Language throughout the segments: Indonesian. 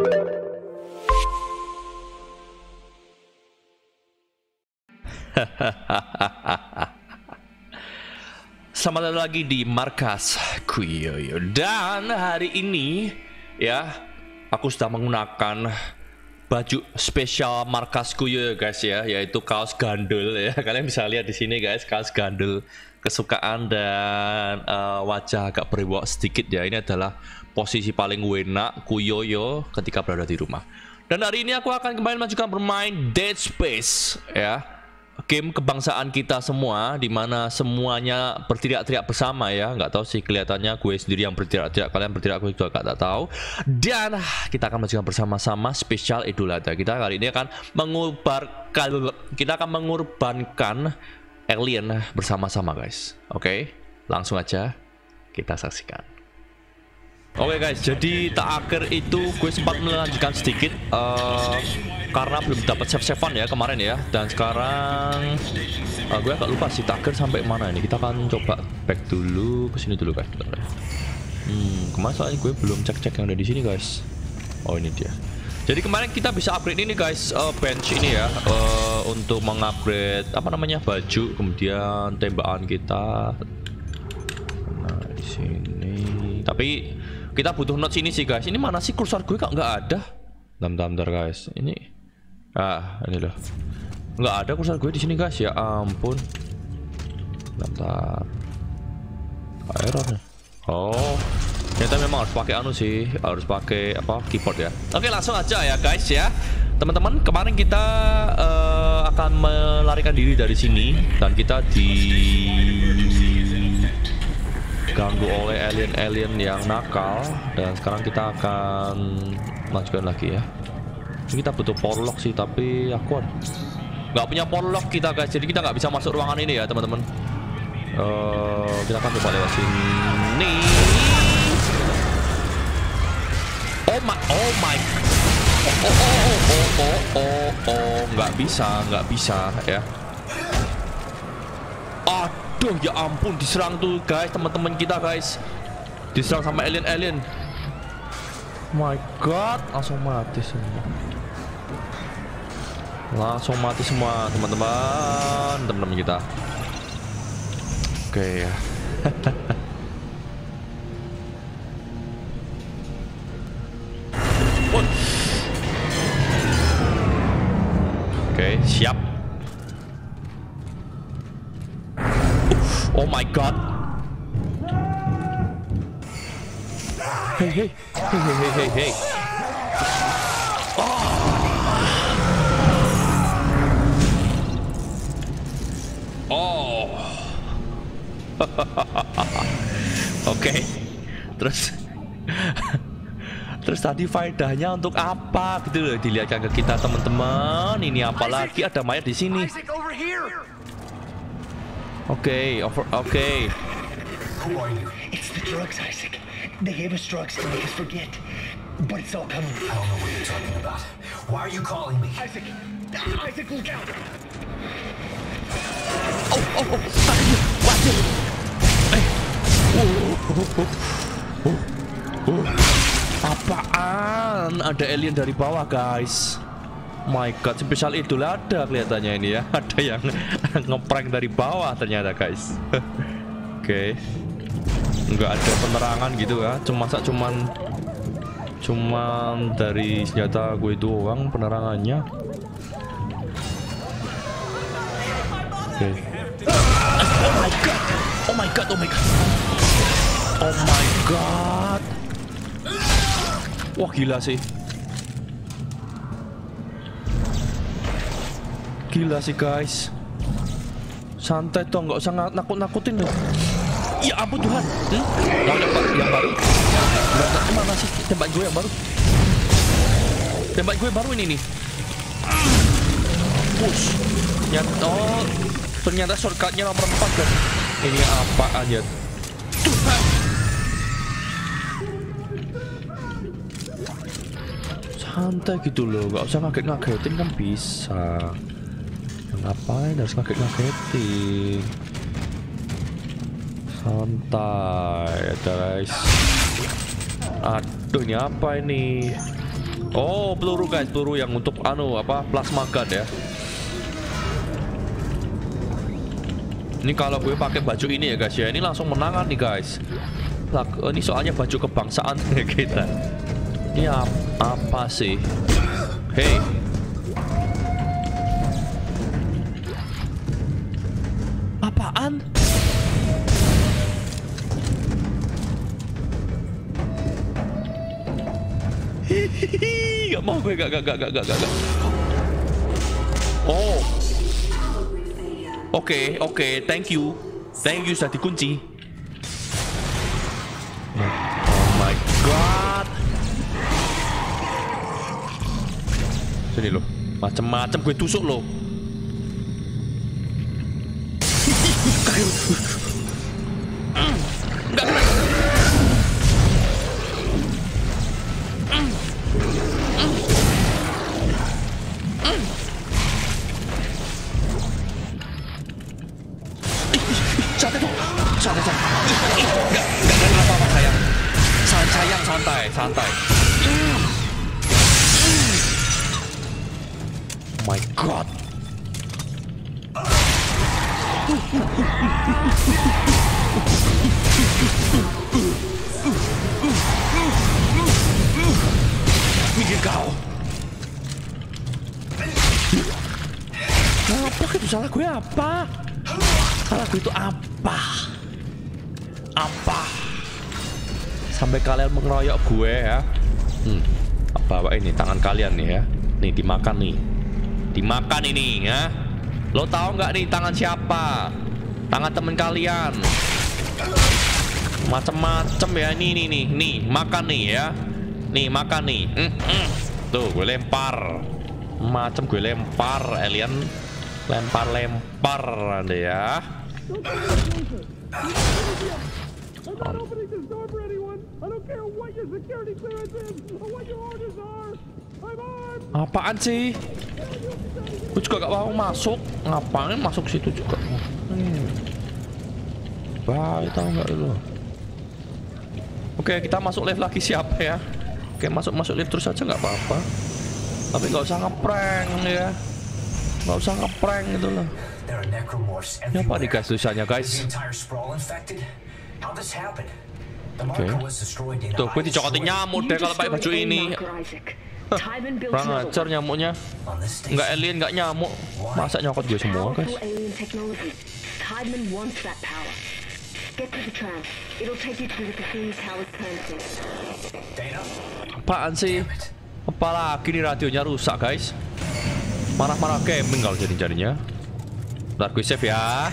Selamat datang lagi di markas Kuyoyo. Dan hari ini ya Aku sudah menggunakan baju spesial markas Kuyoyo guys ya Yaitu kaos gandul ya. Kalian bisa lihat di sini guys kaos gandul Kesukaan dan uh, wajah agak beribok sedikit ya. Ini adalah posisi paling enak Kuyoyo ketika berada di rumah. Dan hari ini aku akan kembali menunjukkan bermain Dead Space ya. Game kebangsaan kita semua di mana semuanya berteriak-teriak bersama ya. Nggak tahu sih kelihatannya gue sendiri yang berteriak-teriak kalian berteriak gue juga nggak tahu. Dan kita akan menjalankan bersama-sama spesial Idul Adha. Kita kali ini akan mengubarkan kita akan mengorbankan alien bersama-sama guys. Oke? Okay? langsung aja kita saksikan. Oke okay guys, jadi tak akhir itu gue sempat melanjutkan sedikit uh, karena belum dapat save savean ya kemarin ya. Dan sekarang uh, gue agak lupa sih taker sampai mana ini. Kita akan coba back dulu ke sini dulu guys ya. hmm kemarin soalnya gue belum cek cek yang ada di sini guys. Oh ini dia jadi kemarin kita bisa upgrade ini guys uh, bench ini ya uh, untuk mengupgrade apa namanya baju kemudian tembakan kita nah di sini tapi kita butuh notes ini sih guys ini mana sih kursor gue kok nggak ada bentar, bentar guys ini Ah, ini loh. Nggak ada kursor gue di sini guys. Ya ampun. Bentar. Error nih. Oh. Ternyata memang harus pakai anu sih, harus pakai apa keyboard ya. Oke, langsung aja ya guys ya. Teman-teman, kemarin kita uh, akan melarikan diri dari sini dan kita di ganggu oleh alien-alien yang nakal dan sekarang kita akan lanjutkan lagi ya kita butuh power lock sih tapi aku nggak punya power lock kita guys jadi kita nggak bisa masuk ruangan ini ya teman-teman uh, kita akan coba lewat sini oh my oh my. Oh oh oh oh oh oh oh, nggak bisa nggak bisa ya. Aduh ya ampun diserang tuh guys teman-teman kita guys. Diserang sama alien-alien my god langsung mati semua. Langsung mati semua teman-teman Teman-teman kita. Oke ya Siap Oh my god. Hey hey Hey hey hey hey hey. Oh. Oke. Terus Terus tadi faedahnya untuk apa gitu loh dilihatkan ke kita teman-teman. Ini apa lagi ada mayat di sini. Oke, okay, over oke. Okay. It's the drugs, Isaac. They gave us drugs to make us forget. But it's all coming. I don't know what you're talking about. Why are you calling me? Isaac, Isaac, look out. Oh, oh, oh, waduh. Apaan? Ada alien dari bawah, guys. My god, spesial itu ada kelihatannya ini ya. Ada yang ngeprank dari bawah ternyata, guys. Oke. okay. Enggak ada penerangan gitu ya. Cuma sak cuman cuman dari senjata gue doang penerangannya. Oke. Okay. Oh my god. Oh my god, oh my god. Oh my god. Wah gila sih. Gila sih guys. Santai dong, nggak usah nakut-nakutin dong. Ya ampun Tuhan. Hmm? Mau nembak yang baru? Nembak ke mana sih? Tembak gue yang baru. Tembak gue baru ini nih. Push. Nyata, oh, ternyata shortcutnya nomor 4 kan. Ini apa aja? Santai gitu loh nggak usah ngaget-ngagetin kan bisa ngapain harus ngaget-ngagetin santai guys aduh ini apa ini Oh, peluru guys, peluru yang untuk anu apa plasma gun ya. Ini kalau gue pakai baju ini ya guys ya, ini langsung menangan nih guys. Ini soalnya baju kebangsaan kita. Ini ap apa sih? Hey. Apaan? Gak mau gue, gak, gak, gak, gak, gak, gak. Oh. Oke, okay, oke, okay, thank you. Thank you sudah dikunci. Sini lo. Macem-macem gue tusuk lo. Dimakan nih. Dimakan ini ya. Lo tahu nggak nih tangan siapa? Tangan temen kalian. Macem-macem ya nih nih nih nih makan nih ya. Nih makan nih. Mm, mm. tuh gue lempar. Macem gue lempar alien. Lempar-lempar ada ya Apaan sih? Gue juga gak mau masuk. Ngapain masuk situ juga? Hmm. Baik tau gak lu? Oke kita masuk live lagi siapa ya? Oke masuk masuk live terus aja nggak apa-apa. Tapi nggak usah ngeprank ya. Nggak usah ngeprank gitu loh. Ini apa nih guys tulisannya guys? Oke. Tuh, gue dicokotin nyamuk deh kalau pakai baju ini. Kurang ajar nyamuknya. Nggak alien, nggak nyamuk. Masa nyokot gue semua, guys? Apaan sih? Apalagi nih radionya rusak, guys. Marah-marah gaming kalau jadi-jadinya. Ntar gue save ya.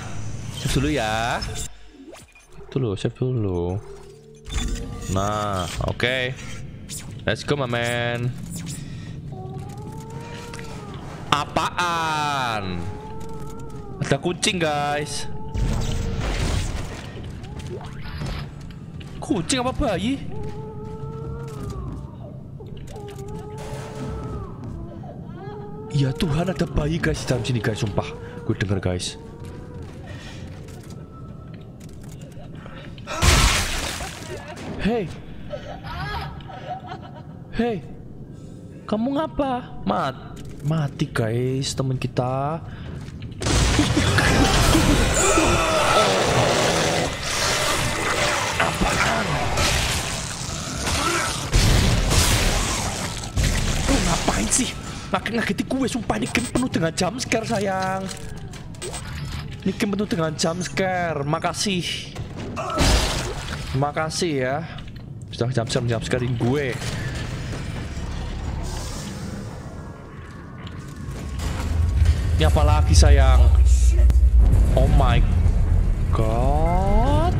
Save dulu ya. Dulu, save dulu. Nah, oke. Okay. Let's go, my man. Apaan? Ada kucing, guys. Kucing apa bayi? Ya Tuhan ada bayi guys dalam sini guys sumpah gue denger guys Hei. Hei. Kamu ngapa? Mat mati guys teman kita. Lu ngapain sih? Makin ngageti gue sumpah ini game penuh dengan jump scare sayang. Ini game penuh dengan jump scare. Makasih. Makasih ya Sudah jam sekali gue Ini apa lagi sayang? Oh my god.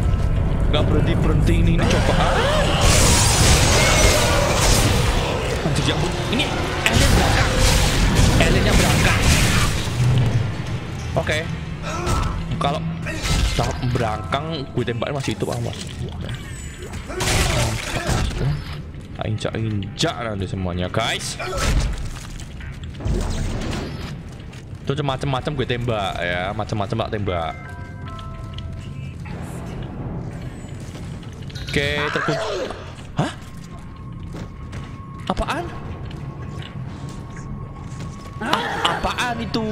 Gak berhenti-berhenti ini, ini coba. Anjir ya Ini alien belakang. Aliennya berangkat Oke. Okay. Kalau kalau berangkang gue tembakin masih itu awas injak-injak nanti semuanya guys itu macam-macam gue tembak ya, macam-macam tak tembak. Oke, terkunci. Hah? Apaan? A apaan itu?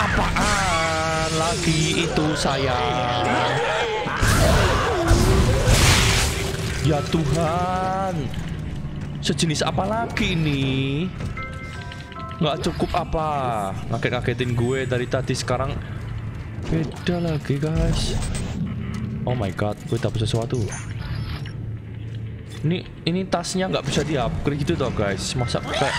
Apaan lagi itu saya? Ya Tuhan sejenis apa lagi ini? Nggak cukup apa? Ngaget-ngagetin gue dari tadi sekarang beda lagi guys. Oh my god, gue dapat sesuatu. Ini ini tasnya nggak bisa di upgrade gitu toh guys. Masa kayak.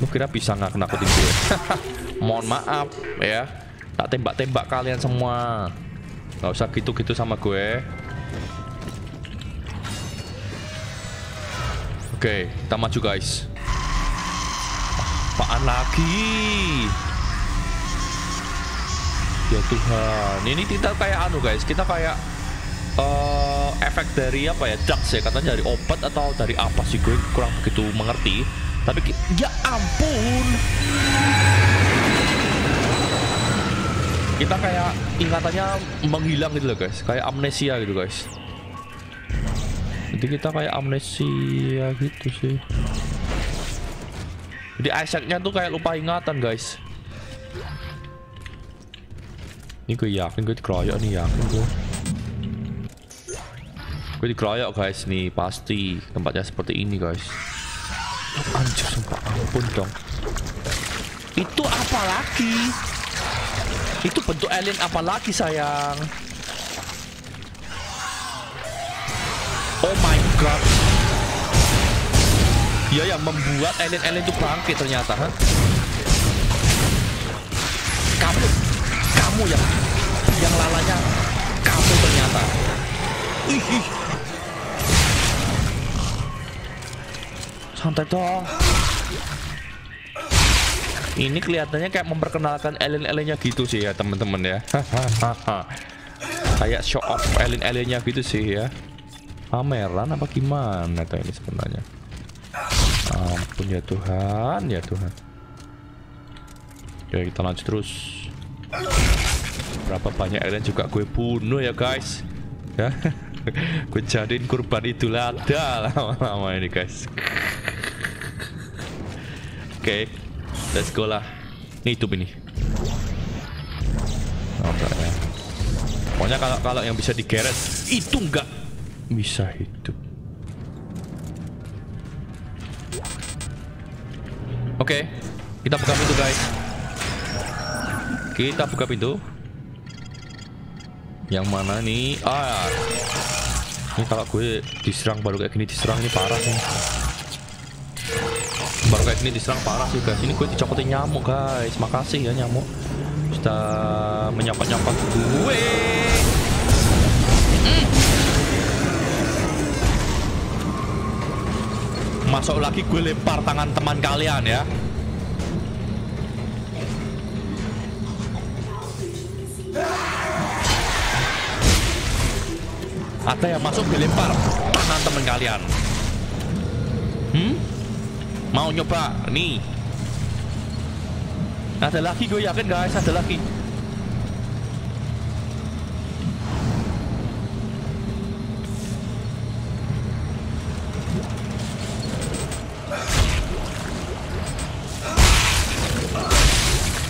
Lu kira bisa nggak kena kuting? Mohon maaf ya. Tak tembak-tembak kalian semua. Nggak usah gitu-gitu sama gue. Oke, kita maju guys. Apaan lagi? Ya Tuhan, ini kita kayak anu guys, kita kayak uh, efek dari apa ya, drugs ya, katanya dari obat atau dari apa sih gue kurang begitu mengerti. Tapi ya ampun, kita kayak ingatannya menghilang gitu loh guys, kayak amnesia gitu guys. Jadi kita kayak amnesia gitu sih. Jadi Isaacnya tuh kayak lupa ingatan guys. Ini gue yakin gue dikeroyok nih yakin gue. Gue dikeroyok guys nih pasti tempatnya seperti ini guys. Anjir sumpah ampun dong. Itu apa lagi? Itu bentuk alien apa lagi sayang? Oh my god. Ya yang membuat alien-alien itu bangkit ternyata, ha? Kamu, kamu yang yang lalanya kamu ternyata. Santai toh. Ini kelihatannya kayak memperkenalkan alien-aliennya gitu sih ya teman-teman ya. kayak show off alien-aliennya gitu sih ya. Pameran apa gimana tuh ini sebenarnya? Ampun ya Tuhan, ya Tuhan. Oke kita lanjut terus. Berapa banyak alien juga gue bunuh ya guys. Ya, gue jadiin kurban idul adha lama-lama ini guys. Oke, let's go lah. Ini hidup ini. Ya? Pokoknya kalau kalau yang bisa digeret itu enggak bisa hidup. Oke, kita buka pintu guys. Kita buka pintu. Yang mana nih? Ah, ini kalau gue diserang baru kayak gini diserang ini parah sih. Baru kayak gini diserang parah sih guys. Ini gue dicopotin nyamuk guys. Makasih ya nyamuk. Sudah menyapa-nyapa gue. Mm. Masuk lagi gue lempar tangan teman kalian ya. Ada yang masuk dilempar tangan teman kalian. Hmm? Mau nyoba? Nih. Ada lagi gue yakin guys, ada lagi.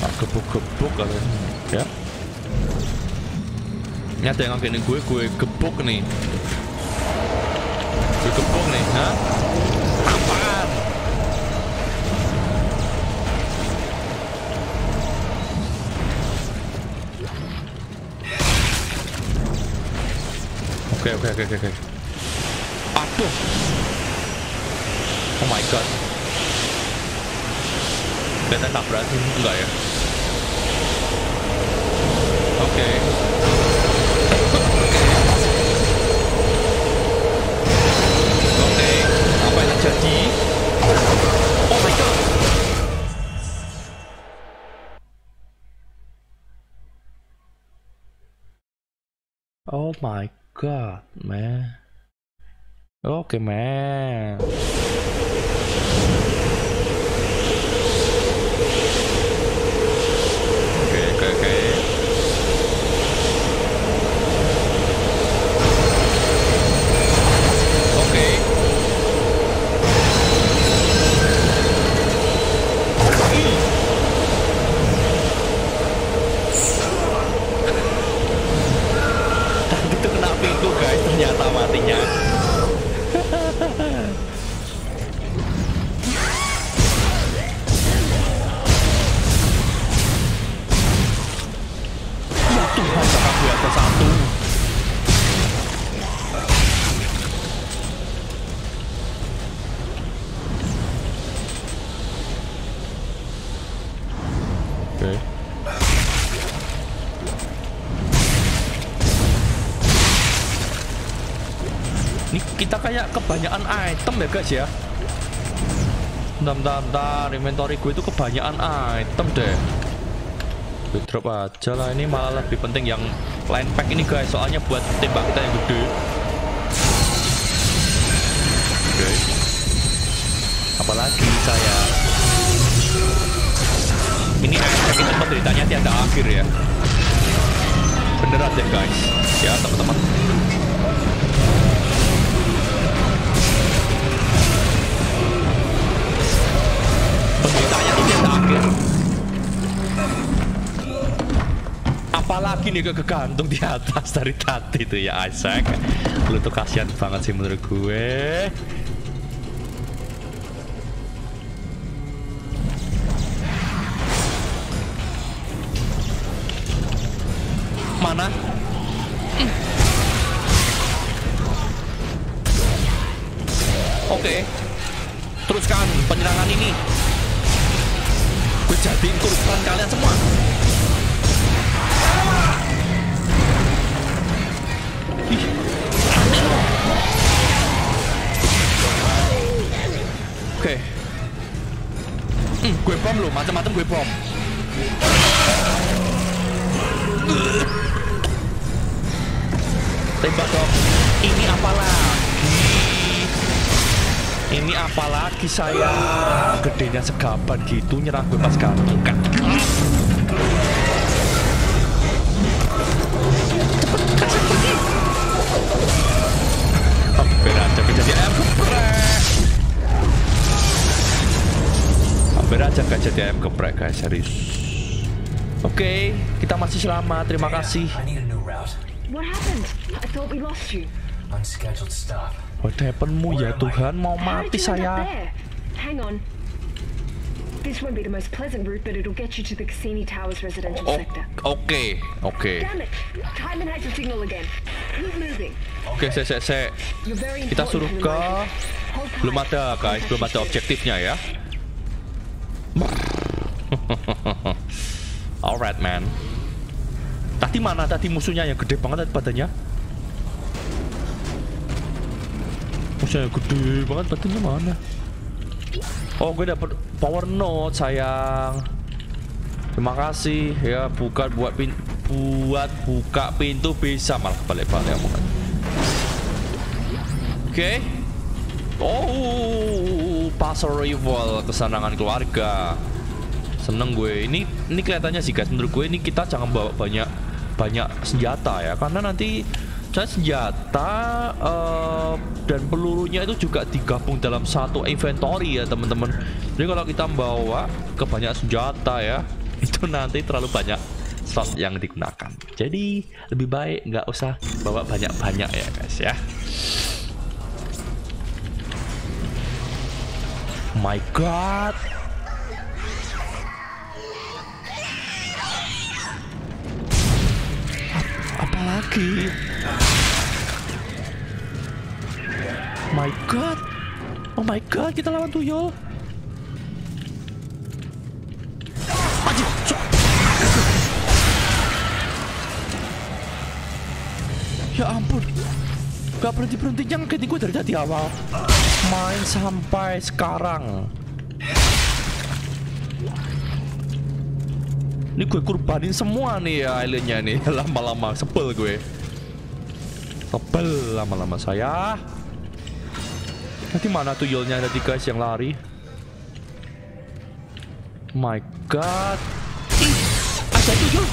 Ah, gebuk-gebuk kalian. Ya. Ini ada yang ngangkinin gue, gue gebuk nih. Gue gebuk nih, ha? Okay, okay, okay, oke. Aduh. À, oh my god. Kelihatan tak berhasil enggak ya? okay, Oke, apa yang terjadi? Oh my god. Oh my god, man. Oke, man. Kayak kebanyakan item ya guys ya. Bentar, bentar, bentar. Inventory gue itu kebanyakan item deh. Gue drop aja lah. Ini malah lebih penting yang line pack ini guys. Soalnya buat tembak kita yang gede. Oke. Apalagi saya. Ini efek itu penderitanya tiada akhir ya. Beneran deh guys. Ya teman-teman. Tiada akhir. Apalagi nih kegantung di atas dari tadi itu ya Isaac. Lu tuh kasihan banget sih menurut gue. Gitu nyerang gue pas gantung kan. Hampir aja gak jadi ayam geprek. Hampir aja gak jadi ayam geprek guys, serius. Oke, kita masih selamat. Terima kasih. What happened? I thought we lost you. Unscheduled stop. What happened-mu ya Tuhan? Mau mati saya. Hang on. This won't be the most pleasant route, but it'll get you to the Cassini Towers residential sector. Oke, oke. Damn it! Timon has your signal again. Keep moving. Oke, saya, saya, Kita suruh ke belum ada guys, belum ada objektifnya ya. Alright man. Tadi mana tadi musuhnya yang gede banget badannya? Musuhnya gede banget badannya mana? Oh gue dapet power node sayang. Terima kasih ya buka buat pin buat buka pintu bisa malah balik-balik omongan. Oke. Oh, Pasar Rival kesenangan keluarga. Seneng gue. Ini ini kelihatannya sih guys. Menurut gue ini kita jangan bawa banyak banyak senjata ya, karena nanti saya senjata eh, dan pelurunya itu juga digabung dalam satu inventory ya teman-teman. Jadi kalau kita bawa ke banyak senjata ya, itu nanti terlalu banyak slot yang digunakan. Jadi lebih baik nggak usah bawa banyak-banyak ya guys ya. My God. Apalagi? My God. Oh my God, kita lawan tuyul. Ya ampun. Gak berhenti berhentinya ngikutin gue dari tadi awal. Main sampai sekarang. Ini gue kurbanin semua nih ya aliennya nih lama-lama sebel gue. Sebel lama-lama saya. Nanti mana tuyulnya tadi guys yang lari? My God. Ih, ada tuyul.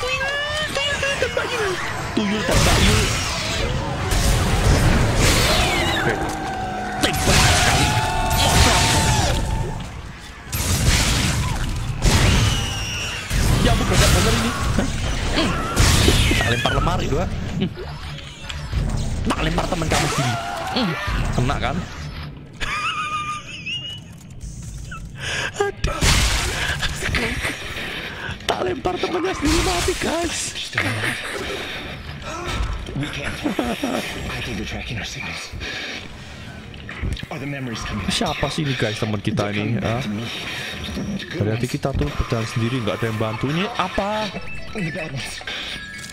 Tuyul, tuyul, tembak yul. Tuyul tembak yul. Oke. Sekali. Ya aku kerja bener ini. Tak lempar lemari dua Tak lempar teman kamu sini. Kena kan? Aduh. Tak lempar temannya sendiri mati guys. We can't. I think they're tracking our signals. Siapa sih ini guys teman kita ini? ah? Dari hati kita tuh berjalan sendiri nggak ada yang bantu. Ini apa?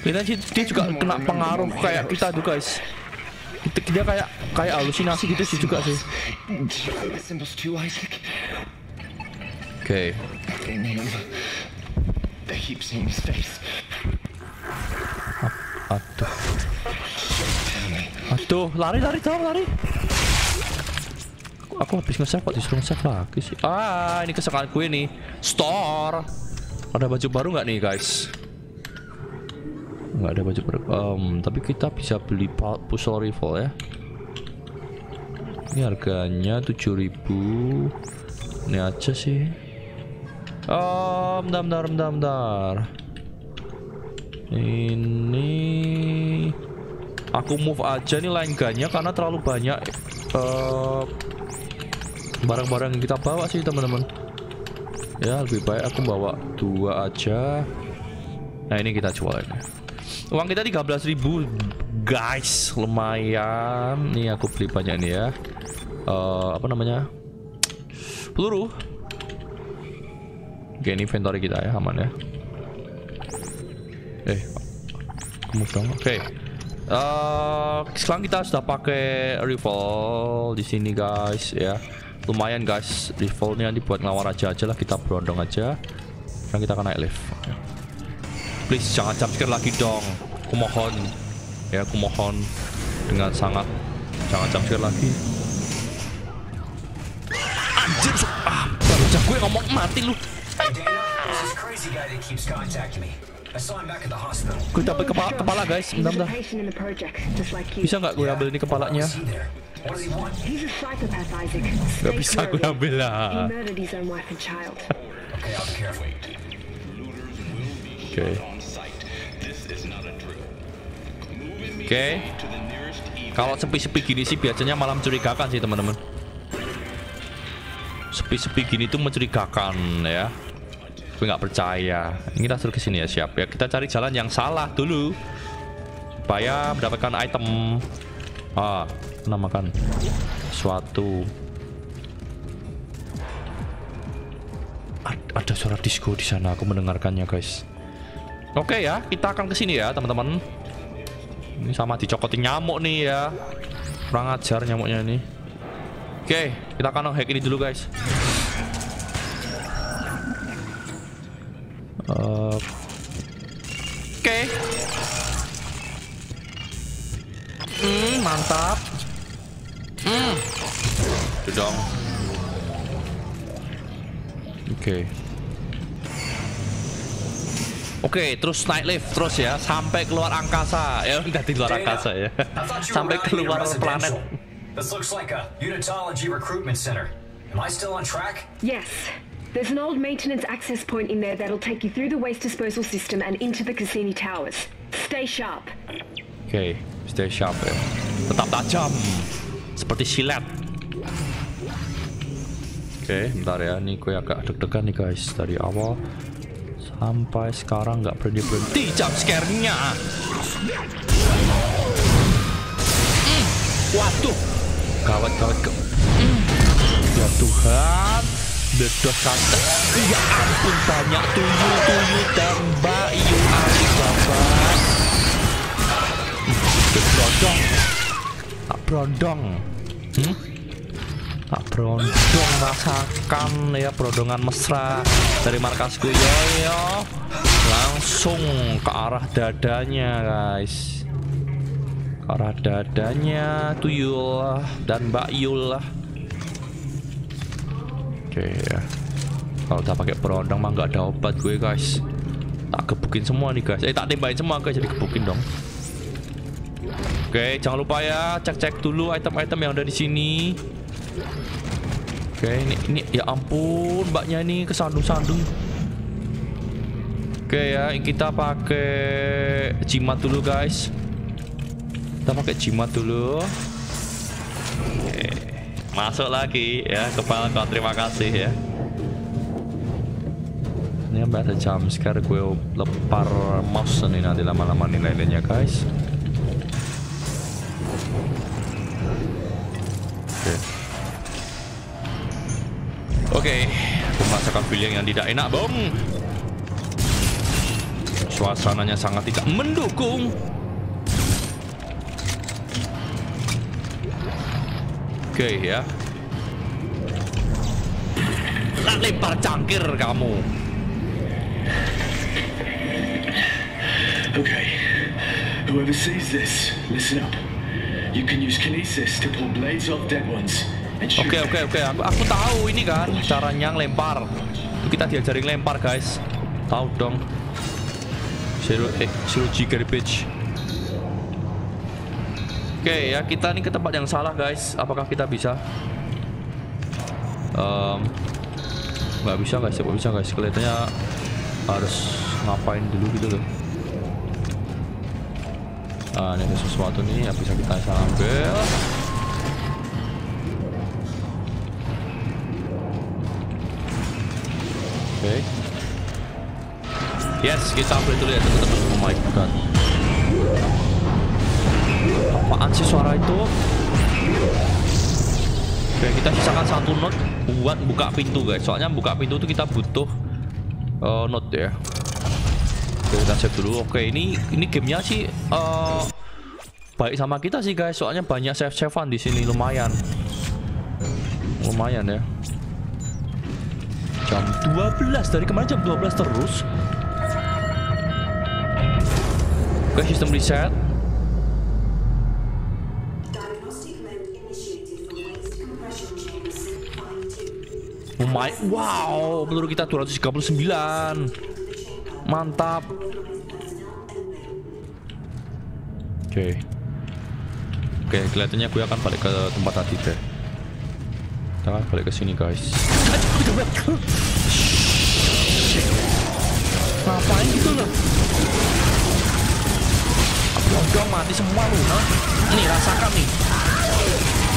Kita sih dia juga kena pengaruh kayak kita tuh guys. Dia kayak kayak halusinasi gitu sih juga sih. Oke. Face. Aduh. Aduh, lari lari dong, lari. Aku, habis nge-save kok disuruh nge-save lagi sih. Ah, ini kesukaan gue nih. Store. Ada baju baru nggak nih, guys? Nggak ada baju baru. Em, tapi kita bisa beli puzzle rifle ya. Ini harganya 7000 Ini aja sih. Oh, bentar, bentar, bentar. Ini aku move aja nih line karena terlalu banyak eh, barang-barang kita bawa sih teman-teman. Ya lebih baik aku bawa dua aja. Nah ini kita jual ini. Uang kita 13.000 guys, lumayan. Nih aku beli banyak nih ya. Eh, apa namanya? Peluru. Oke ini inventory kita ya aman ya. Eh, move dong. Oke. Eh, sekarang kita sudah pakai rifle di sini guys ya. Lumayan guys, rifle-nya nanti buat ngelawan raja aja lah kita berondong aja. Sekarang kita akan naik lift. Please jangan jumpscare lagi dong. Aku mohon. Ya, aku mohon dengan sangat jangan jumpscare lagi. Anjir, ah, baru gue ngomong mati lu. Gue dapat kepala, kepala guys, like you. Bisa nggak gue ambil ini kepalanya? He's a psychopath, Isaac. Gak bisa gue ambil lah. Oke. Oke. Kalau sepi-sepi gini sih biasanya malah mencurigakan sih teman-teman. Sepi-sepi gini tuh mencurigakan ya. Gue nggak percaya. Ini kita suruh ke sini ya siap ya. Kita cari jalan yang salah dulu supaya mendapatkan item. Ah, namakan suatu. Ad- ada suara disco di sana. Aku mendengarkannya guys. Oke ya, kita akan ke sini ya, teman-teman. Ini sama dicokotin nyamuk nih ya. Kurang ajar nyamuknya ini. Oke, kita akan hack ini dulu, guys. Eh, Oke. Hmm, mantap. Hmm. Itu dong. Oke. Oke, terus naik lift terus ya sampai keluar angkasa. Ya udah di luar angkasa ya. Sampai keluar planet. This looks like a unitology recruitment center. Am I still on track? Yes. There's an old maintenance access point in there that'll take you through the waste disposal system and into the Cassini Towers. Stay sharp. Oke, stay sharp ya. Tetap tajam. Seperti silet. Oke, bentar ya. Ini gue agak deg-degan nih guys dari awal sampai sekarang nggak berhenti berhenti jump scare-nya. Hmm, Waduh, gawat gawat ke. Hmm, Ya Tuhan, bedos kata. Ya ampun banyak tuyul tuyul dan bayu Alibaba. berondong tak berondong hmm? tak berondong rasakan ya berondongan mesra dari markasku yo yo. Langsung ke arah dadanya guys. Ke arah dadanya tuyul dan mbak Yul oke ya. Kalau udah pakai berondong mah nggak ada obat gue guys. Tak gebukin semua nih guys. Eh tak tembakin semua guys. Jadi gebukin dong Oke, jangan lupa ya cek-cek dulu item-item yang ada di sini. Oke, ini, ini ya ampun, mbaknya ini kesandung-sandung. Oke ya, kita pakai jimat dulu guys. Kita pakai jimat dulu. Oke, masuk lagi ya ke Falcon. Terima kasih ya. Ini sampai ada jump scare gue lepar mouse nih nanti lama-lama nilai-nilainya guys. Feeling yang tidak enak, Bung. Suasananya sangat tidak mendukung. Oke ya. Nak lempar cangkir kamu. Okay. Whoever sees this, listen up. You can use kinesis to pull blades off dead ones and shoot Oke oke oke, aku, aku tahu ini kan caranya ngelempar. Kita diajarin lempar guys. Tahu dong. Zero eh zero G garbage. Oke ya kita nih ke tempat yang salah guys. Apakah kita bisa? Em, nggak bisa guys, nggak bisa guys. Kelihatannya harus ngapain dulu gitu loh. Ah, ini ada sesuatu nih yang bisa kita ambil. Yes, kita ambil dulu ya teman-teman. Oh my god. Apaan sih suara itu? Oke, kita sisakan satu note buat buka pintu guys. Soalnya buka pintu itu kita butuh eh, note ya. Oke, kita save dulu. Oke, ini ini gamenya sih eh, baik sama kita sih guys. Soalnya banyak save-savean di sini lumayan. Lumayan ya. Jam 12 dari kemarin jam 12 terus. Oke, sistem reset. Diagnostic mode initiated for waste compression chamber SIP 52. Oh my, wow, peluru kita 239. Mantap. Oke. Oke, kelihatannya gue akan balik ke tempat tadi deh. Kita akan balik ke sini, guys. Ngapain gitu loh? Gondong mati semua lu, nah. Nih rasakan nih.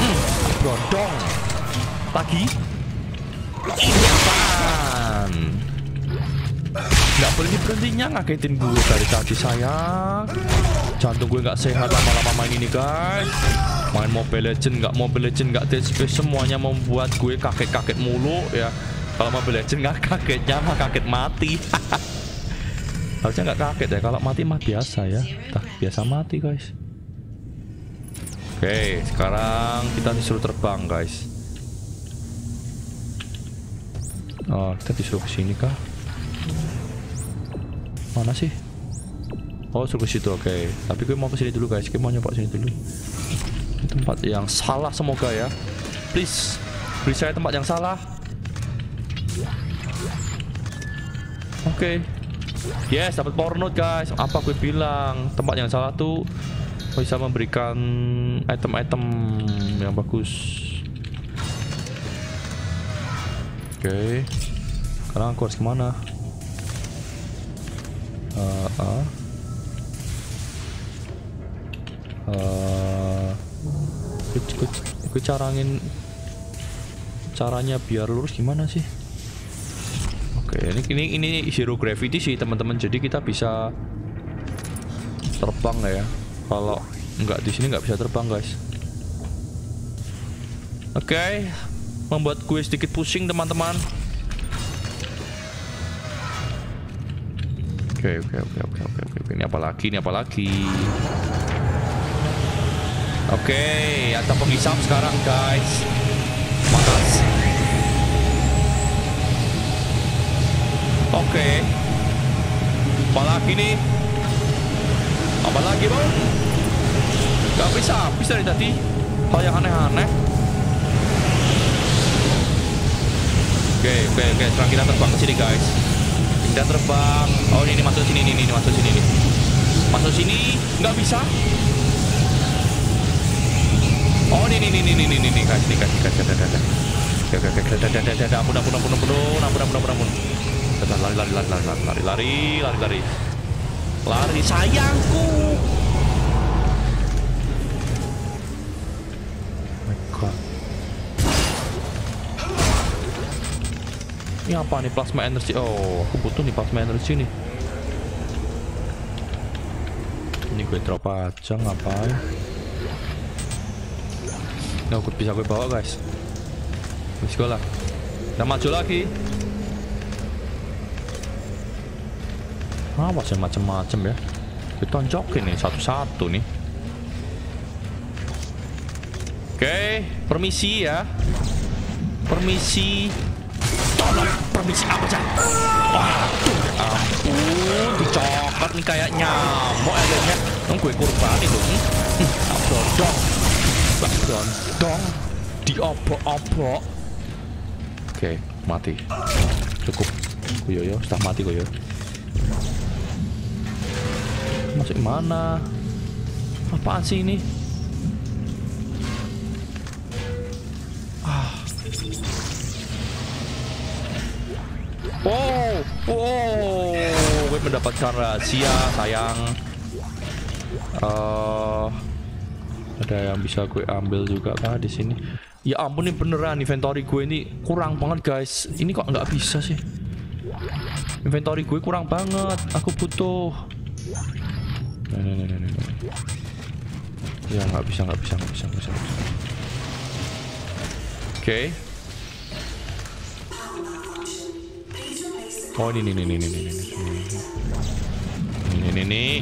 Hmm, gondong. Lagi. Ini apaan? Gak boleh berhentinya ngagetin gue dari tadi sayang Jantung gue gak sehat lama-lama main ini guys Main Mobile Legend, gak Mobile Legend, gak Dead Space Semuanya membuat gue kaget-kaget mulu ya Kalau Mobile Legend gak kagetnya mah kaget mati Harusnya gak kaget ya, kalau mati mah biasa ya biasa mati guys Oke, sekarang kita disuruh terbang guys Oh, kita disuruh ke sini kah? Mana sih? Oh, suruh ke situ. Oke. Tapi gue mau ke sini dulu, guys. Gue mau nyoba sini dulu. Tempat yang salah semoga ya. Please, beri saya tempat yang salah. Oke. Yes, dapat power node, guys. Apa gue bilang? Tempat yang salah tuh bisa memberikan item-item yang bagus. Oke. Sekarang aku harus ke mana? Uh, uh. Uh, gue, gue, gue carangin caranya biar lurus gimana sih? Oke, ini ini ini zero gravity sih teman-teman. Jadi kita bisa terbang ya? Kalau nggak di sini nggak bisa terbang guys. Oke, membuat gue sedikit pusing teman-teman. Oke oke oke oke oke oke ini apa lagi ini apa lagi? Oke ada penghisap sekarang guys. Oke. Apa lagi nih? Apa lagi bang? Gak bisa habis dari tadi. Hal yang aneh-aneh. Oke oke oke sekarang kita terbang ke sini guys. Kita terbang. Oh ini, ini masuk sini ini, ini masuk sini nih. Masuk sini nggak bisa. Oh ini ini ini ini ini ini guys, nih guys, guys, guys, guys, guys. Oke oke oke, dah dah dah dah dah, ampun ampun ampun ampun ampun ampun ampun ampun ampun. Dah, lari lari lari lari lari lari lari lari lari. Lari sayangku. My God. Ini apa nih plasma energy? Oh, aku butuh nih plasma energy nih. Ini gue drop aja ngapain? Nah, gue bisa gue bawa guys. Let's go lah. Kita maju lagi. Awas ya macem-macem ya. Gue tonjokin nih satu-satu nih. Oke, permisi ya. Permisi. Tolong, permisi apa aja? Waduh, ya ampun, dicokot nih kayak nyamuk akhirnya. Yang gue korban itu. Hmm, hmm, dong. Bak dong. Diobok-obok. Oke, mati. Cukup. Kuyoyo, sudah mati Kuyoyo. Masuk mana? Apaan sih ini? Ah. Wow, wow, gue mendapatkan rahasia, sayang. Eh, ada yang bisa gue ambil juga kah di sini? Ya ampun ini beneran inventory gue ini kurang banget guys. Ini kok nggak bisa sih? Inventory gue kurang banget. Aku butuh. Nah, nah, nah, nah, nah, nah. Ya nggak bisa, nggak bisa, nggak bisa, nggak bisa. Oke. Oh ini nih nih nih nih nih nih nih nih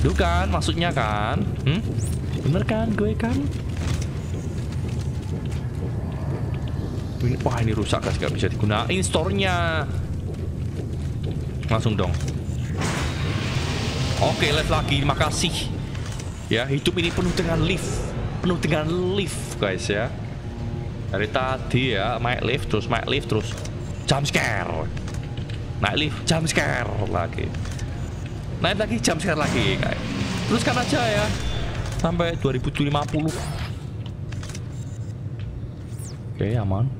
Lu kan maksudnya kan? Hmm? Bener kan gue kan? Ini, wah ini rusak guys gak bisa digunain store-nya. Langsung dong. Oke, live lagi. Makasih. Ya, hidup ini penuh dengan lift. Penuh dengan lift, guys ya. Dari tadi ya, naik lift terus naik lift terus jump scare. Naik lift jump scare lagi. Naik lagi jump scare lagi, guys. Teruskan aja ya. Sampai 2050. Oke, aman.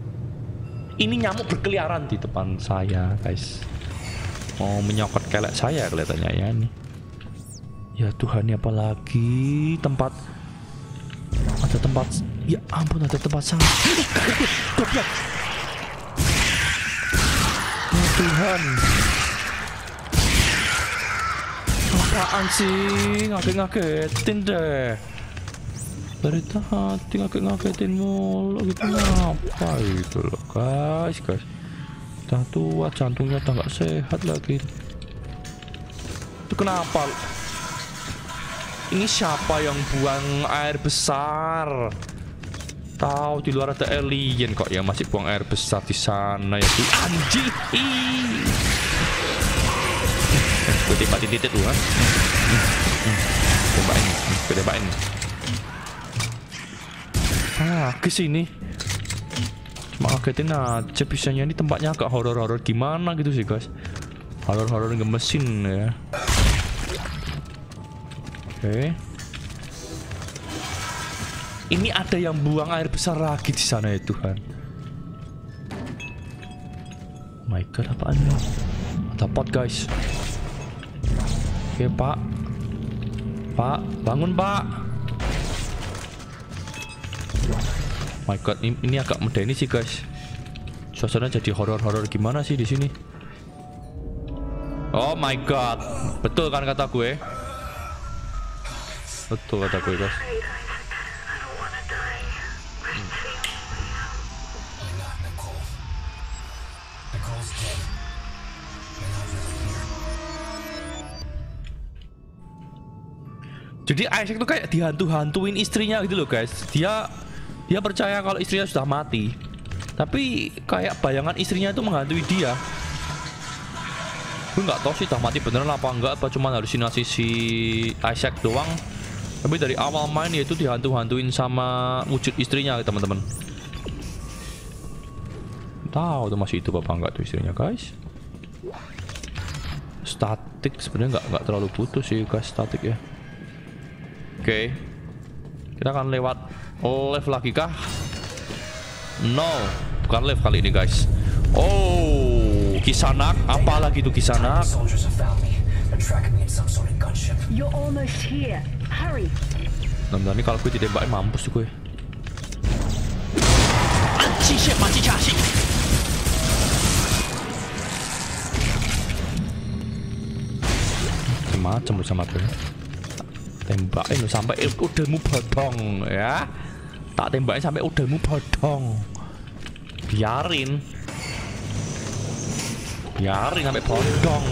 Ini nyamuk berkeliaran di depan saya, guys. Mau menyokot kelek saya kelihatannya ya nih. Ya Tuhan, ini apa lagi? Tempat. Ada tempat ya ampun ada tempat sang goblok. Ya Tuhan. Apaan sih? Ngaget-ngagetin deh. Dari tadi ngaget-ngagetin mulu gitu apa itu loh guys guys? Udah tua jantungnya udah sehat lagi. Itu kenapa ini siapa yang buang air besar? Tahu di luar ada alien kok yang masih buang air besar di sana ya tuh anjing. Gue tembakin titik lu kan. Tembakin, gue tembakin. Ah, ke sini. Cuma ngagetin aja bisanya ini tempatnya agak horor-horor gimana gitu sih guys. Horor-horor gemesin ya. Oke. Ini ada yang buang air besar lagi di sana ya Tuhan. My God, apaan ini? Ada pot guys. Oke Pak. Pak, bangun Pak. My God, ini, ini agak medeni sih guys. Suasana jadi horor-horor gimana sih di sini? Oh my God, betul kan kata gue? Guys. Nicole's dead. Jadi Isaac tuh kayak dihantu-hantuin istrinya gitu loh guys. Dia dia percaya kalau istrinya sudah mati. Tapi kayak bayangan istrinya itu menghantui dia. Gue nggak tahu sih sudah mati beneran apa enggak apa cuma halusinasi si Isaac doang. Tapi dari awal main ya itu dihantu-hantuin sama wujud istrinya teman-teman. Tahu tuh masih itu apa enggak tuh istrinya guys. Statik sebenarnya nggak nggak terlalu butuh sih guys statik ya. Oke. Kita akan lewat live lagi kah? No, bukan live kali ini guys. Oh, kisanak. Apa lagi tuh kisanak? You're almost here. Mudah-mudahan kalau gue baik mampus tuh gue. Macam lu sama gue. Tembakin lu sampai udahmu bodong ya. Tak tembakin sampai udahmu bodong. Biarin. Biarin sampai bodong.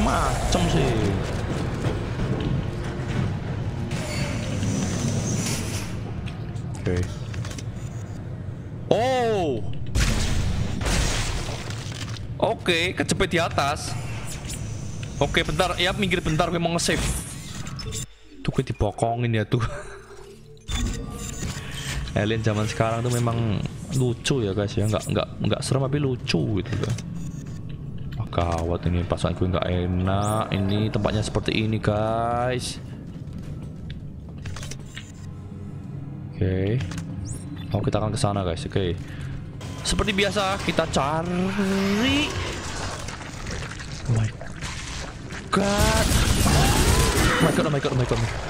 macam sih. Oke oh Oke, kecepet di atas. Oke, bentar. Ya, minggir bentar. Gue mau nge-save. Tuh, gue dipokongin ya tuh. Alien zaman sekarang tuh memang lucu ya guys ya. Nggak, nggak, nggak serem tapi lucu gitu kan. Wah, gawat ini. Pasangan gue nggak enak. Ini tempatnya seperti ini guys. Oke. Oh, kita akan ke sana guys. Oke. Seperti biasa kita cari Oh my god Oh my god, oh my god, oh my god, oh my god.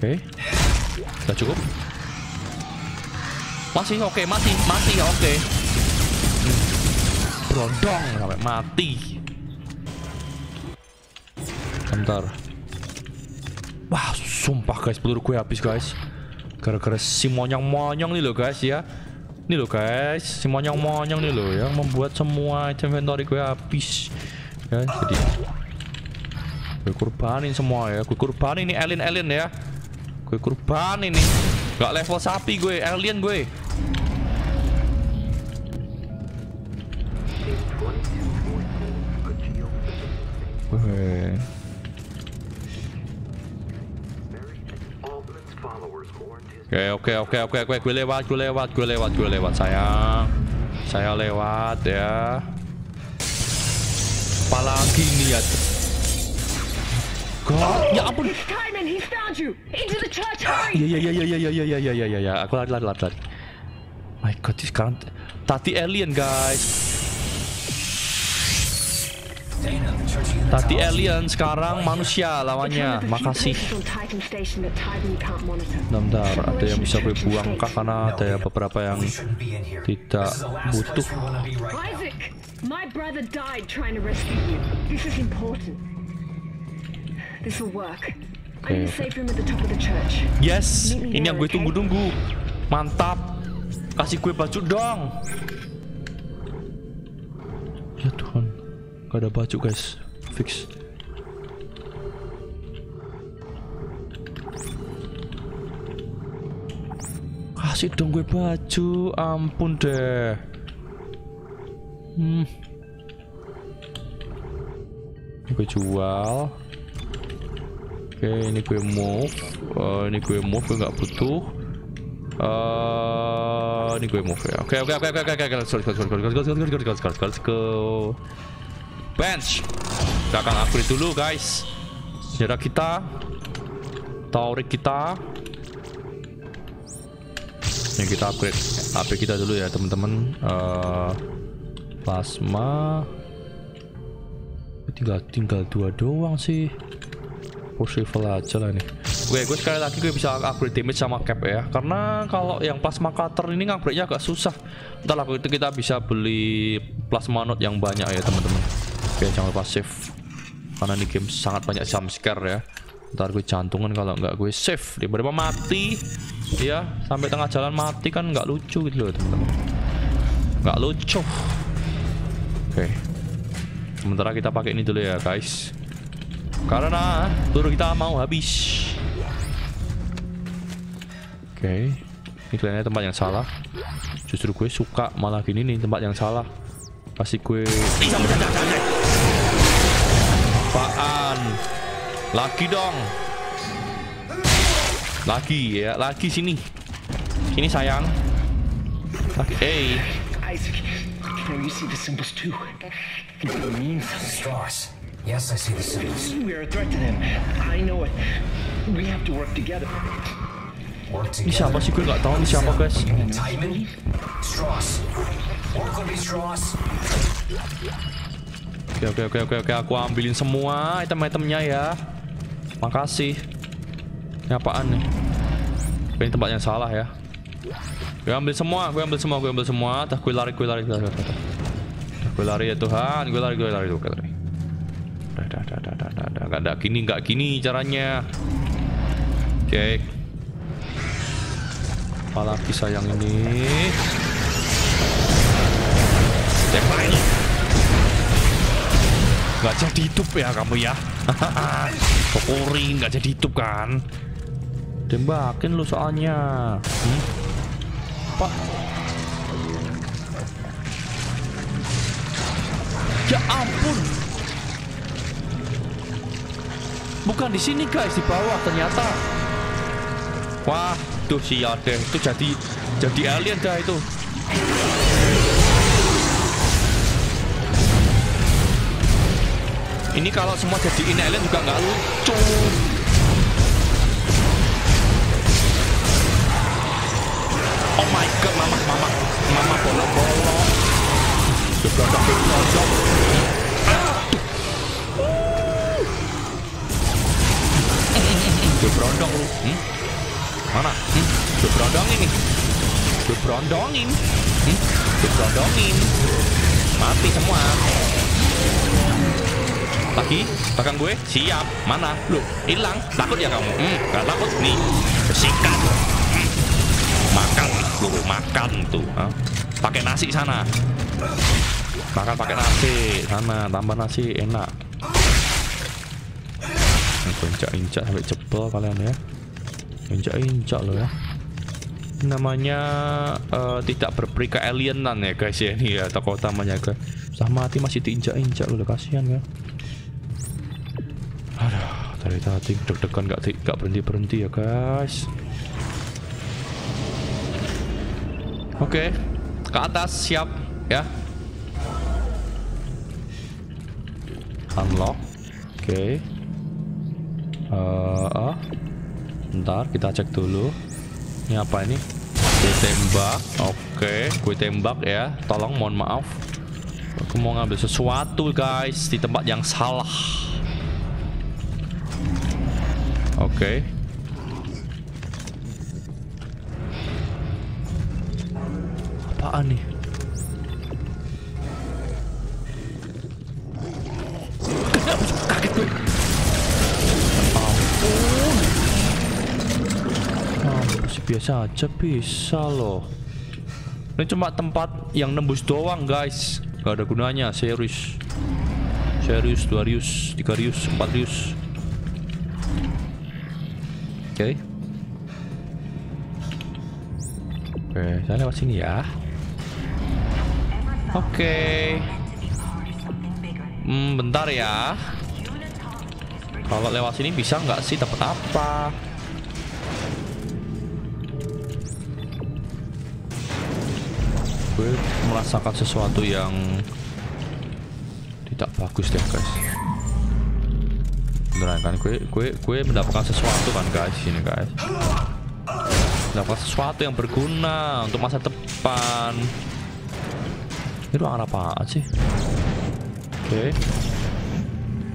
Oke. Udah cukup. Masih oke, masih, masih oke. Hmm. Berondong sampai mati. Bentar. Wah, sumpah guys, peluru gue habis guys. Gara-gara si monyong-monyong nih loh guys ya. Nih loh guys, si monyong-monyong nih loh yang membuat semua inventory gue habis. Ya, jadi gue kurbanin semua ya. Gue kurbanin ini alien-alien ya. Gue kurbanin nih. Gak level sapi gue, alien gue. Weh. Oke oke oke oke oke gue lewat gue lewat gue lewat gue lewat sayang saya lewat ya apalagi niat God ya ampun It's Timon, he's found you! Into the church, hurry! ya ya ya ya ya ya ya ya ya ya ya ya aku lari lari lari lari my god ini sekarang tadi alien guys unitology. alien sekarang manusia lawannya makasih can't bentar ada yang bisa gue buang kah karena ada ya beberapa yang tidak This butuh. Isaac! My brother died trying to rescue you. This is important. This will work. I'm in the safe room at the top of the church. Yes, ini yang gue tunggu-tunggu. Mantap. Kasih gue baju dong. Ya Tuhan, gak ada baju guys. Fix. Kasih dong gue baju, ampun deh. Hmm. Gue jual. Okay, ini gue move. Uh, eh, ini gue move, gue nggak butuh. Uh, ini gue move ya. Oke, oke, oke, oke, oke. Let's oke let's oke let's oke oke oke oke oke let's go, let's go, let's go. Bench. Kita akan upgrade dulu, guys. oke, kita. Taurik kita. Ini kita upgrade oke, kita dulu ya, teman-teman. Uh, plasma. Tinggal tinggal dua doang sih level aja lah nih. Oke, gue sekali lagi gue bisa upgrade damage sama cap ya. Karena kalau yang plasma cutter ini upgrade-nya agak susah. Ntar lah itu kita bisa beli plasma note yang banyak ya teman-teman. Oke, jangan lupa save. Karena ini game sangat banyak jump scare ya. Ntar gue jantungan kalau nggak gue save. Daripada mati Ya, sampai tengah jalan mati kan nggak lucu gitu loh teman-teman. Nggak lucu. Oke. Sementara kita pakai ini dulu ya guys karena peluru kita mau habis. Oke. Ini kelihatannya tempat yang salah. Justru gue suka malah gini nih tempat yang salah. Kasih gue Apaan? Lagi dong. Lagi ya, lagi sini. Sini sayang. Lagi. Hey. Isaac, now you see the symbols too. It means. Stars. Yes, I see the symbols. We are a threat to them. I know it. We have to work together. Work Ini siapa together. sih? Gue nggak tahu ini siapa guys. Titan? Strauss. Work be Strauss. Oke oke oke oke oke. Aku ambilin semua item-itemnya ya. Makasih. Ini apaan nih? Ini tempat yang salah ya. Gue ambil semua, gue ambil semua, gue ambil semua. Dah gue lari, gue lari, gue lari. Gue lari ya Tuhan, gue lari, gue lari, gue lari. Dah dah dah dah dah dah dah. Gak ada gini, gak gini caranya. Oke. Apalagi sayang ini. Tembak Gak jadi hidup ya kamu ya Kokori gak jadi hidup kan Tembakin lu soalnya hmm? Pak Ya ampun Bukan di sini guys di bawah ternyata Wah tuh si deh itu jadi jadi alien dah itu Ini kalau semua jadi ini alien juga nggak lucu. Oh my god, mama, mama, mama bolong-bolong. Geblodok. Gebrondong lu. Hmm? Mana? Hmm? Gebrondongin nih. Gebrondongin. Hmm? Gebrondongin. Mati semua. Lagi, belakang gue, siap. Mana? Lu, hilang. Takut ya kamu? Hmm, gak takut nih. Sikat. Hmm. Makan, lu makan tuh. Hah? Pakai nasi sana. Makan pakai nasi sana, tambah nasi enak. Aku injak-injak sampai jebol kalian ya. Injak-injak lo ya. Namanya eh, tidak berperi alienan ya guys ya ini ya tokoh utamanya guys. Sudah mati masih diinjak-injak lo kasihan ya. Aduh, dari tadi deg-degan gak, gak berhenti-berhenti ya guys Oke, ke atas siap ya Unlock Oke Eh, ah. Bentar, kita cek dulu Ini apa ini? Gue tembak Oke, gue tembak ya Tolong, mohon maaf Aku mau ngambil sesuatu guys Di tempat yang salah Oke. Apaan nih? Kaget gue. Biasa aja bisa loh. Ini cuma tempat yang nembus doang guys. Gak ada gunanya, serius. Serius, dua rius, tiga rius, empat rius. Oke. Oke, saya lewat sini ya. Oke. Hmm, bentar ya. Kalau lewat sini bisa nggak sih dapat apa? Gue merasakan sesuatu yang tidak bagus deh guys. Beneran kan gue gue gue mendapatkan sesuatu kan guys ini guys. Mendapatkan sesuatu yang berguna untuk masa depan. Ini ruangan apaan sih? Oke.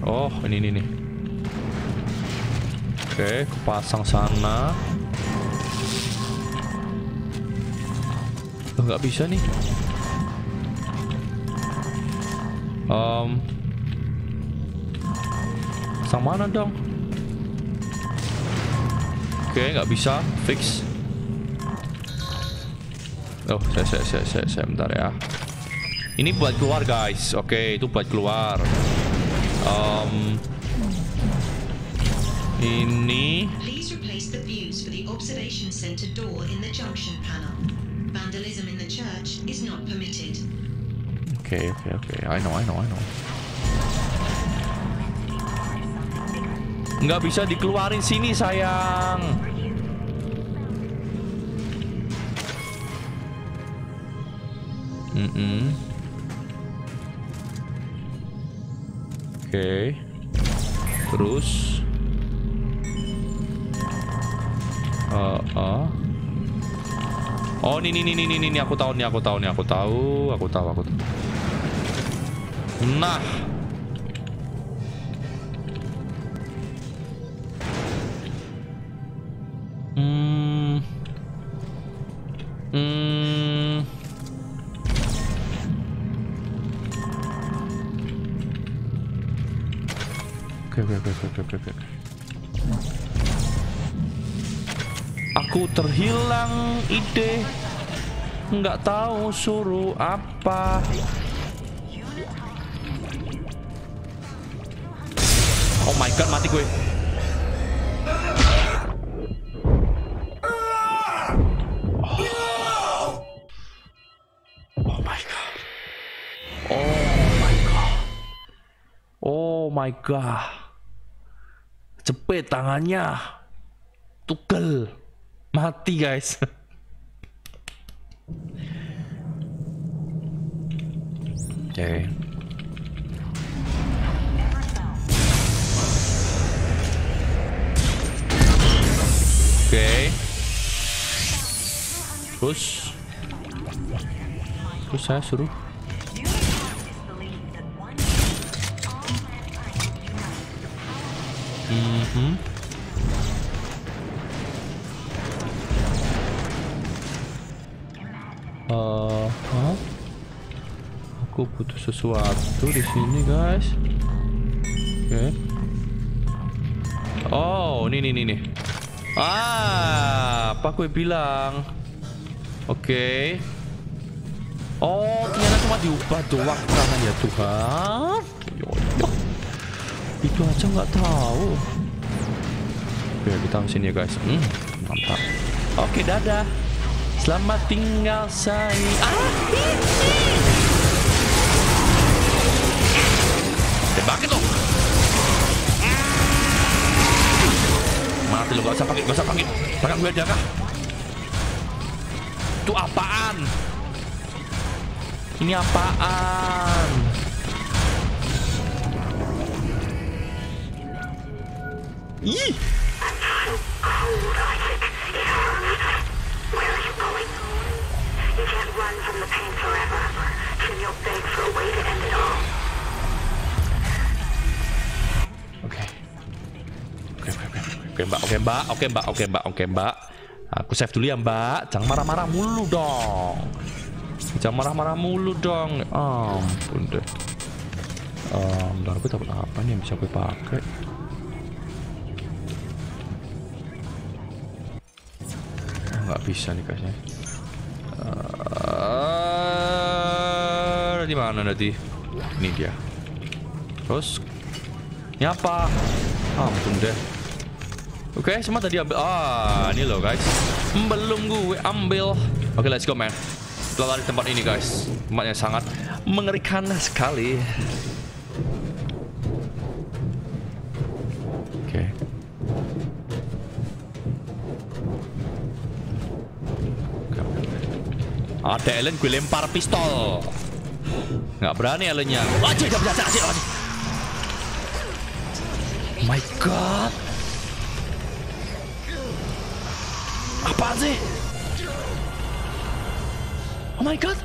Oh ini ini nih oke aku pasang sana nggak bisa nih um, Pasang mana dong? Oke, nggak bisa. Fix. Oh, saya, saya, saya, saya, saya, bentar ya. Ini buat keluar, guys. Oke, itu buat keluar. Um, ini Please replace the views for the observation center door in the junction panel. Vandalism in the church is not permitted. Oke, oke, oke. I know, I know, I know. Nggak bisa dikeluarin sini, sayang. Mm-mm. Oke. Terus. Uh, uh. Oh, ini, ini, ini, ini, ini, aku tahu nih, aku tahu nih, aku tahu, aku tahu, aku tahu. Nah. Aku terhilang ide. Nggak tahu suruh apa. Oh my god, mati gue. Oh my god. Oh. Oh my god. Cepet tangannya. Tugel. Mati guys. Oke. Oke. Terus Terus saya suruh Mhm. Butuh sesuatu di sini, guys. Oke. Oh, ini nih nih. Ah, apa gue bilang? Oke. Oh, ternyata cuma diubah doang tangan ya Tuhan. Itu aja nggak tahu. Oke, kita sini ya guys. Hmm, mantap. Oke, dadah. Selamat tinggal say. Ah, Tembakin tuh. Mati lu gak usah pakai, gak usah pakai. Pakai gue aja kah? Itu apaan? Ini apaan? Ih! You. Oke, Mbak. Oke, Mbak. Oke, Mbak. Oke, Mbak. Oke, Mbak. Aku save dulu ya, Mbak. Jangan marah-marah mulu dong. Jangan marah-marah mulu dong. Ya Ampun deh. Um, bentar, gue dapat apa nih yang bisa gue pakai? Oh, nggak bisa nih guys ya. Uh, di mana nanti? Ini dia. Terus ini apa? Ampun deh. Oke, semua tadi ambil. Ah, ini loh guys. Belum gue ambil. Oke, let's go man. Kita lari tempat ini guys. Tempatnya sangat mengerikan sekali. Oke. Oke. Ada Ellen gue lempar pistol. Nggak berani Ellennya. Wajib, bisa, asik, asik. My God. Sih? Oh my God.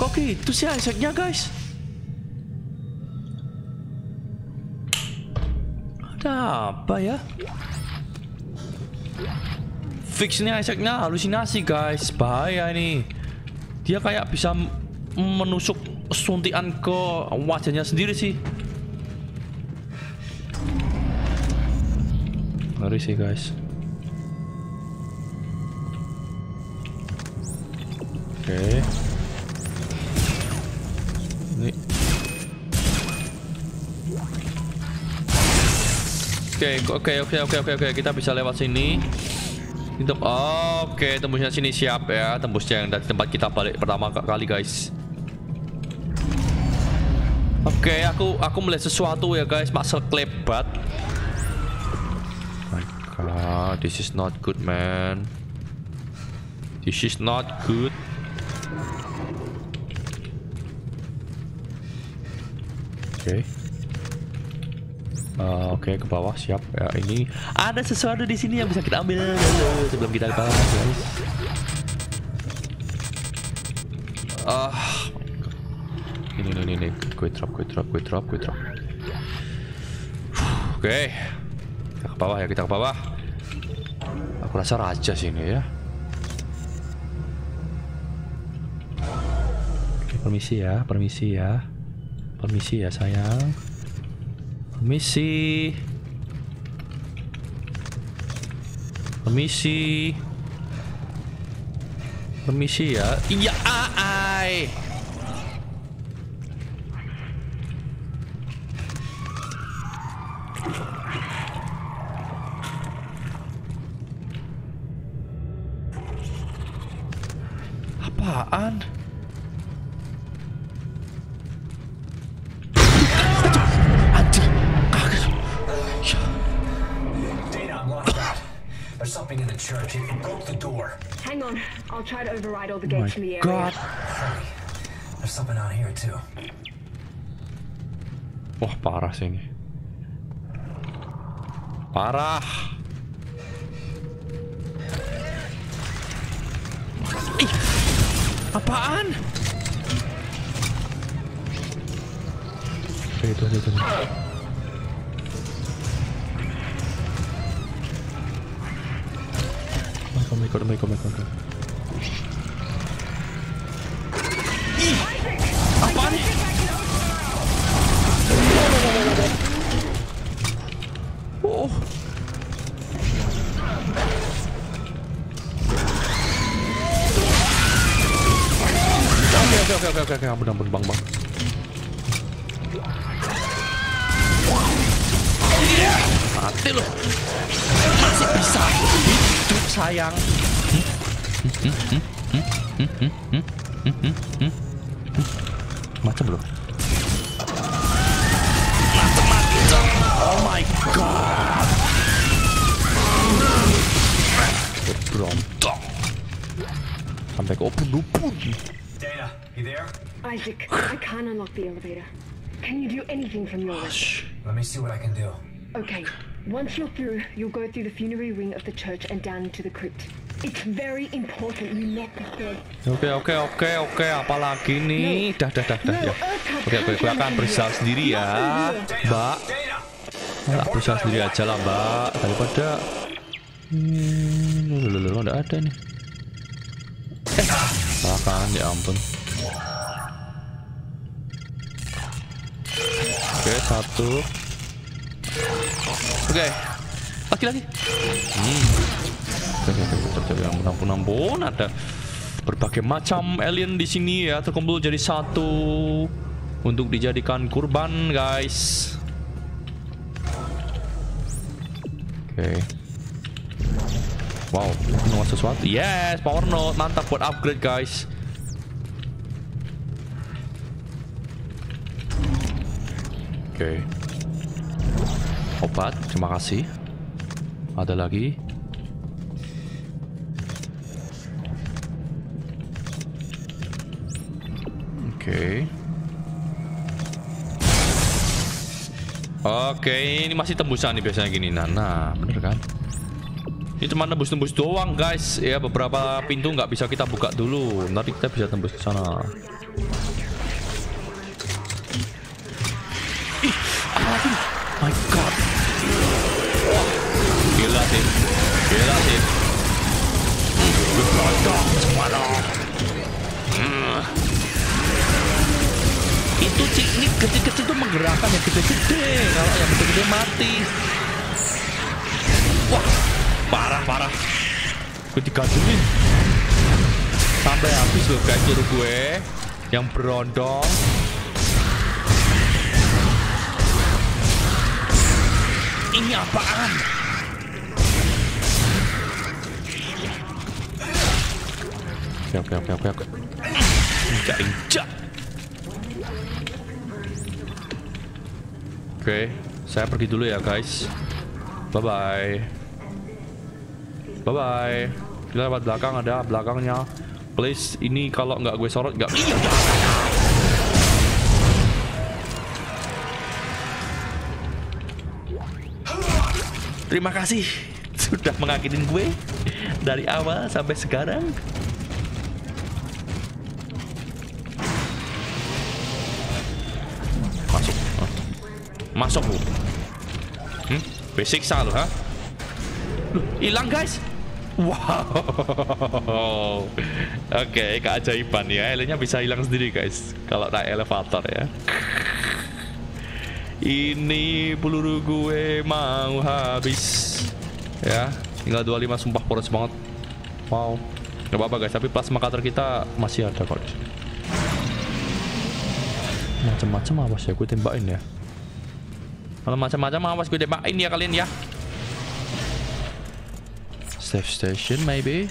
Kok gitu sih Isaacnya guys? Ada apa ya? Fix nih Isaacnya halusinasi guys Bahaya ini Dia kayak bisa menusuk suntikan ke wajahnya sendiri sih Ngeri sih guys Oke Ini Oke, oke, oke, oke, oke, oke. Kita bisa lewat sini. Oke, tembusnya sini siap ya. Tembusnya yang dari tempat kita balik pertama ka- kali, guys. Oke, aku aku melihat sesuatu ya, guys. Muscle klebat. My God, this is not good, man. This is not good. Oke. Eh, Oke ke bawah siap ya ini ada sesuatu di sini yang bisa kita ambil sebelum kita ke bawah guys. Ah, ini ini ini, ini. Gue drop gue drop gue drop gue drop. Oke, kita ke bawah ya kita ke bawah. Aku rasa raja sini ya. Oke, permisi ya, permisi ya. Permisi ya sayang. Permisi. Permisi. Permisi ya. Iya, ai. Parah sih ini. Parah. Ih, apaan? Oke, itu itu. itu. My god, oh my god, oke oke oke oke oke ampun ampun bang bang. Mati lu. Masih bisa. Hidup sayang. Macam lu. Anything from your? Shh. Let me see what I can do. Okay. Once you're through, you'll go through the funerary wing of the church and down into the crypt. It's very important you net the dead. Oke oke oke oke apalagi nih dah dah dah dah ya. Oke oke gue akan berusaha sendiri ya Mbak! Alah, berusaha sendiri aja lah Mbak daripada hmm, loh, loh, nggak ada nih eh salah kan ya ampun oke satu. Oke. Lagi lagi. Hmm. oke oke oke ampun ada berbagai macam alien di sini ya. Terkumpul jadi satu untuk dijadikan kurban guys. Oke. Wow nemu sesuatu? Yes power node. Mantap buat upgrade guys oke obat terima kasih ada lagi Oke. Oke, ini masih tembusan nih biasanya gini. Nah, nah bener kan? Ini cuma tembus-tembus doang, guys. Ya, beberapa pintu nggak bisa kita buka dulu. Nanti kita bisa tembus ke sana. Itu ini kecil-kecil tuh menggerakkan yang gede-gede. Kalau yang gede-gede mati. Wah, parah parah. Gue digantungin. Sampai habis loh guys suruh gue yang berondong. Ini apaan? Oke oke oke oke. Injak injak. Oke, saya pergi dulu ya guys. Bye bye. Bye bye. Kita lewat belakang ada belakangnya. Please, ini kalau nggak gue sorot nggak. Iya. Terima kasih sudah mengakinin gue dari awal sampai sekarang. Masuk lu. Hmm? Basic sah lu, ha? Loh, hilang guys. Wow. Oke, keajaiban ya. Elenya bisa hilang sendiri guys kalau naik elevator ya. Ini peluru gue mau habis. Ya, tinggal 25 sumpah poros banget. Wow. Gak apa-apa guys, tapi plasma cutter kita masih ada kok. Macam-macam awas ya gue tembakin ya. Kalau macam-macam awas gue tembakin ya kalian ya. Safe station maybe.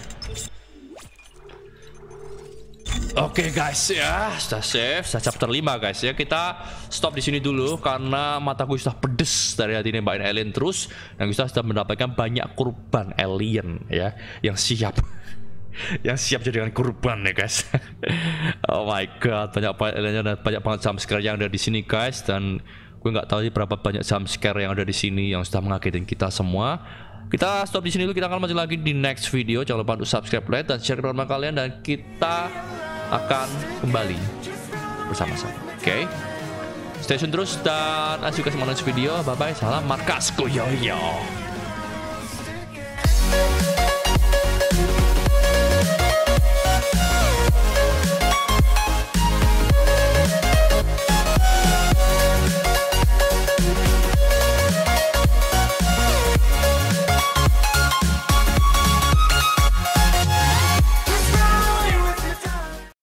Oke guys ya, sudah save, sudah chapter 5 guys ya. Kita stop di sini dulu karena mataku sudah pedes dari hati nembakin alien terus dan kita sudah mendapatkan banyak kurban alien ya yang siap yang siap jadikan kurban ya guys. oh my god, banyak banget aliennya dan banyak banget jump scare yang ada di sini guys dan gue nggak tahu sih berapa banyak jump scare yang ada di sini yang sudah mengagetin kita semua. Kita stop di sini dulu kita akan lanjut lagi di next video. Jangan lupa untuk subscribe like dan share ke teman kalian dan kita akan kembali bersama-sama. Oke? Okay? stay tune terus dan as you guys video bye bye salam markas yo yo.